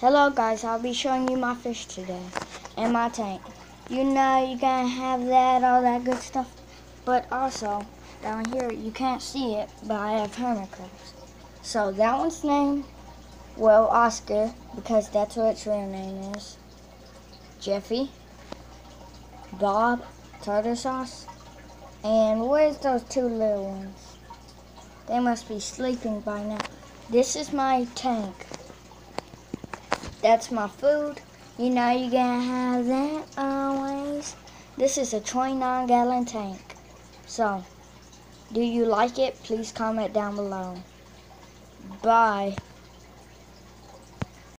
Hello guys, I'll be showing you my fish today and my tank. You know you gotta have that, all that good stuff. But also, down here, you can't see it, but I have hermit crabs. So that one's named, well, Oscar, because that's what its real name is. Jeffy, Bob, tartar sauce, and where's those two little ones? They must be sleeping by now. This is my tank that's my food. You know you're gonna have that always. This is a 29 gallon tank. So, do you like it? Please comment down below. Bye.